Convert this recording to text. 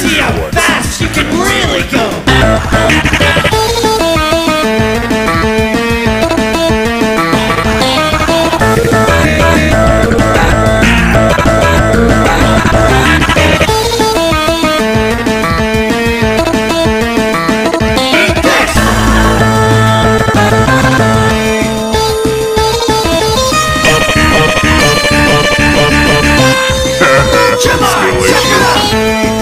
see how fast you can really go. Come on, suck it up!